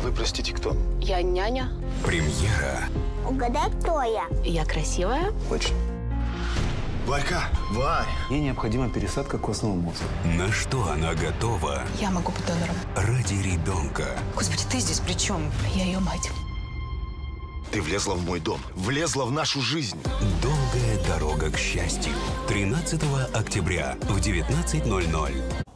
А вы, простите, кто? Я няня. Премьера Угадай, кто я? Я красивая. Очень. Варька! Варь! Ей необходима пересадка костного мозга. на что она готова Я могу быть донором. ради ребенка. Господи, ты здесь при чем? Я ее мать. Ты влезла в мой дом. Влезла в нашу жизнь. Долгая дорога к счастью. 13 октября в 19.00.